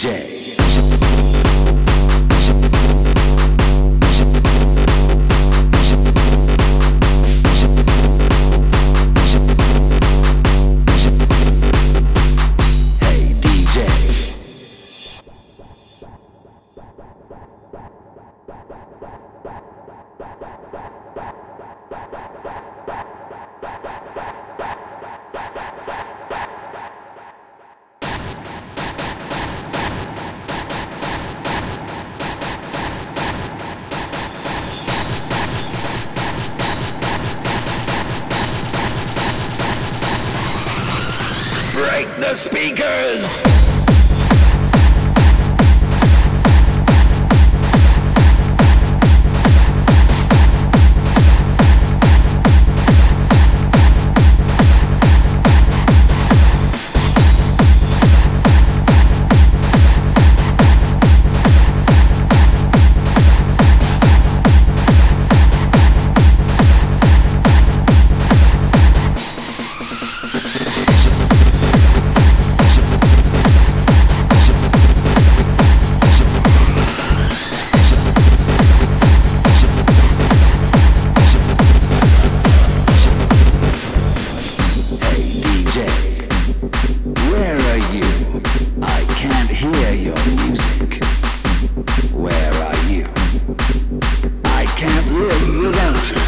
J. Break the speakers! Where are you? I can't live without you.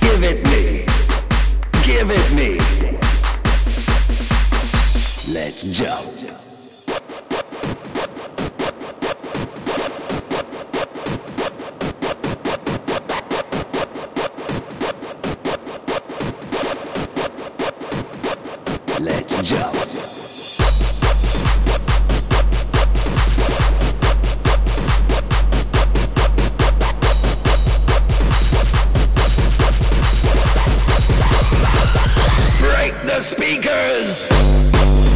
Give it me. Give it me. Let's jump. The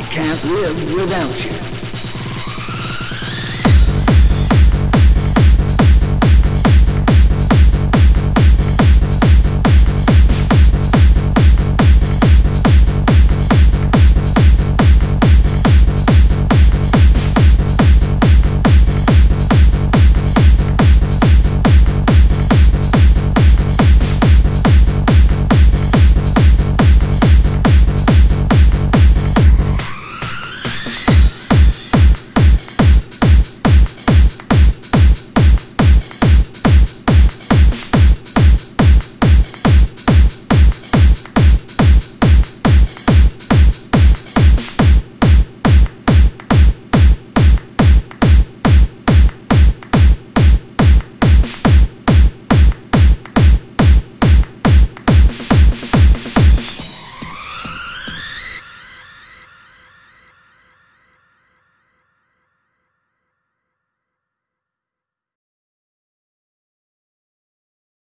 I can't live without you.